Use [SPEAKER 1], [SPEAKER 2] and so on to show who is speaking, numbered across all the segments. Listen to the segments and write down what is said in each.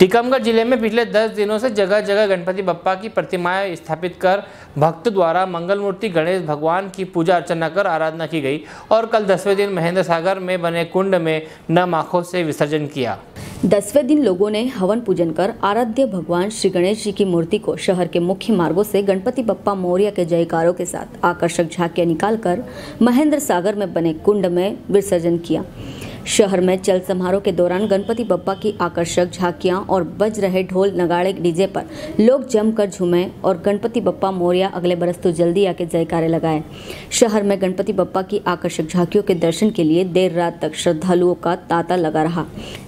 [SPEAKER 1] टीकमगढ़ ज़िले में पिछले 10 दिनों से जगह जगह गणपति बप्पा की प्रतिमाएँ स्थापित कर भक्त द्वारा मंगल मूर्ति, गणेश भगवान की पूजा अर्चना कर आराधना की गई और कल दसवें दिन महेंद्र सागर में बने कुंड में नम आँखों से विसर्जन किया।
[SPEAKER 2] दसवें दिन लोगों ने हवन पूजन कर आराध्य भगवान श्री गणेश जी की मूर्ति को शहर के मुख्य मार्गों से गणपति बप्पा मौर्य के जयकारों के साथ आकर्षक झांकियाँ निकालकर महेंद्र सागर में बने कुंड में विसर्जन किया। शहर में चल समारोह के दौरान गणपति बप्पा की आकर्षक झांकियाँ और बज रहे ढोल नगाड़े डीजे पर लोग जमकर झूमे और गणपति बप्पा मोरिया अगले बरस तो जल्दी आके जयकारे लगाए। शहर में गणपति बप्पा की आकर्षक झांकियों के दर्शन के लिए देर रात तक श्रद्धालुओं का तांता लगा रहा।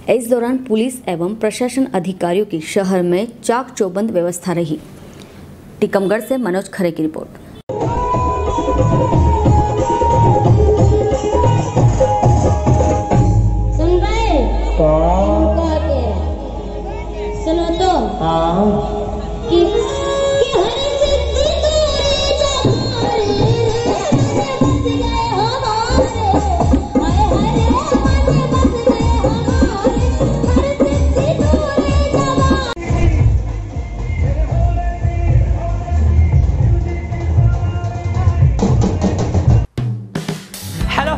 [SPEAKER 2] इस दौरान पुलिस एवं प्रशासन अधिकारियों की शहर में चाक चौबंद व्यवस्था रही। टीकमगढ़ से मनोज खरे की रिपोर्ट।
[SPEAKER 3] रहे
[SPEAKER 4] हाँ
[SPEAKER 3] कहते सुनो तो
[SPEAKER 4] हाँ